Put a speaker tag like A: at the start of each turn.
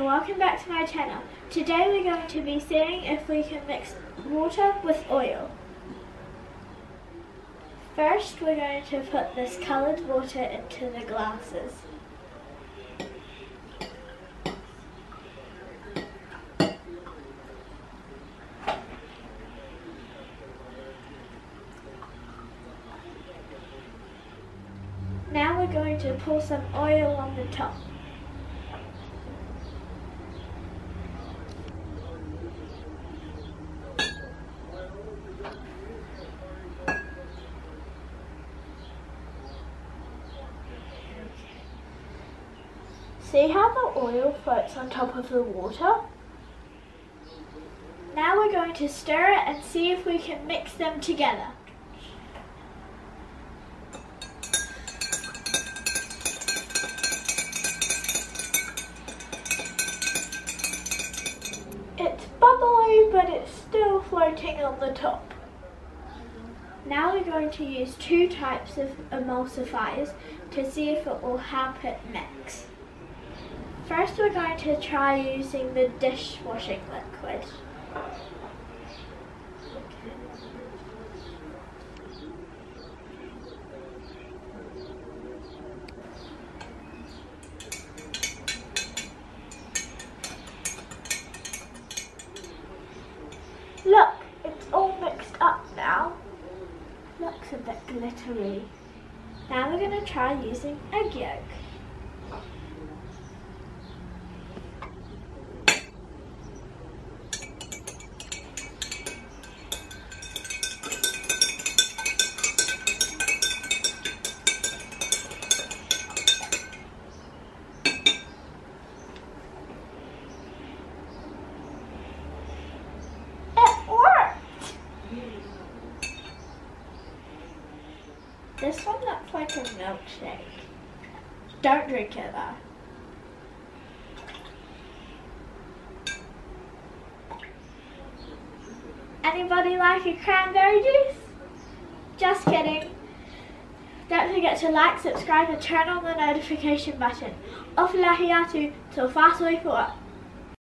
A: welcome back to my channel. Today we're going to be seeing if we can mix water with oil. First we're going to put this coloured water into the glasses. Now we're going to pour some oil on the top. See how the oil floats on top of the water? Now we're going to stir it and see if we can mix them together. It's bubbly, but it's still floating on the top. Now we're going to use two types of emulsifiers to see if it will help it mix. First we're going to try using the dishwashing liquid. Look, it's all mixed up now. Looks a bit glittery. Now we're going to try using egg yolk. It worked! This one looks like a milkshake. Don't drink it though. Anybody like a cranberry juice? Just kidding. Don't forget to like, subscribe and turn on the notification button. Off lahiyatu till fast way for